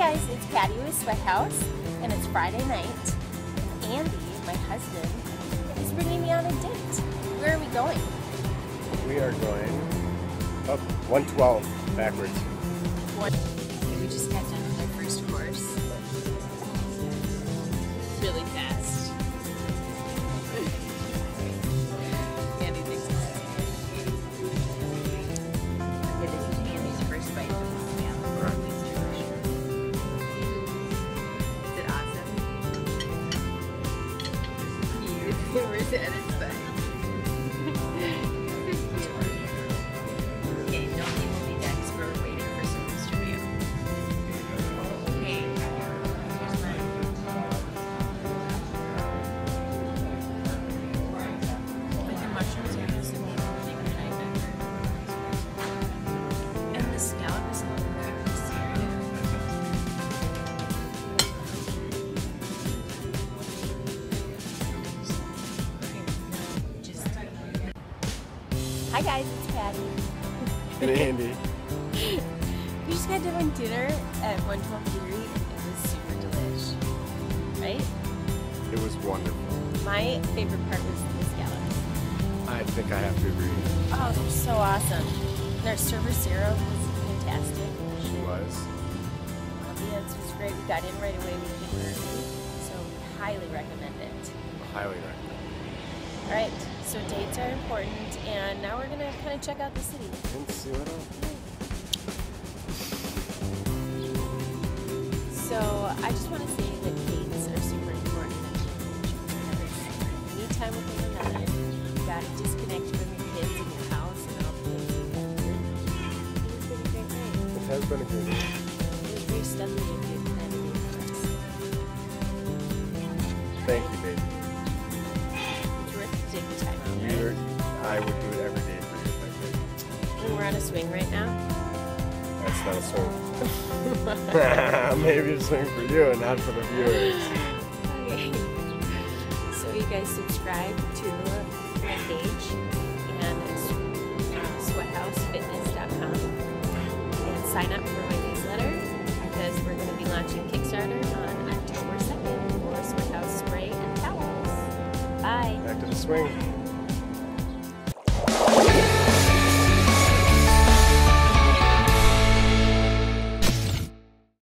guys, it's Patty with Sweat House, and it's Friday night. And Andy, my husband, is bringing me on a date. Where are we going? We are going up 112 backwards. One. Where's Hi guys, it's Patty. And Andy. We just got done dinner at 112 Eatery and it was super delish. Right? It was wonderful. My favorite part was the scallops. I think I have to agree. Oh, they're so awesome. And our server Sarah was fantastic. She was. Um, Ambiance was great. We got in right away. We came early. So highly recommend it. Highly recommend. All right, so dates are important and now we're gonna kind of check out the city. See what else. So I just want to say that dates are super important you need time with one another. You gotta disconnect from your kids and your house and all the things you've got to do. It's been a great night. It has been a good day. It was very steadily and good kind of day for us. Thank you, baby. I would do it every day for you, my baby. And we're on a swing right now. That's not a swing. Maybe a swing for you and not for the viewers. Okay. So you guys subscribe to my page and it's uh, sweathousefitness.com and sign up for my newsletter because we're going to be launching Kickstarter on October 2nd for Sweat House spray and towels. Bye. Back to the swing.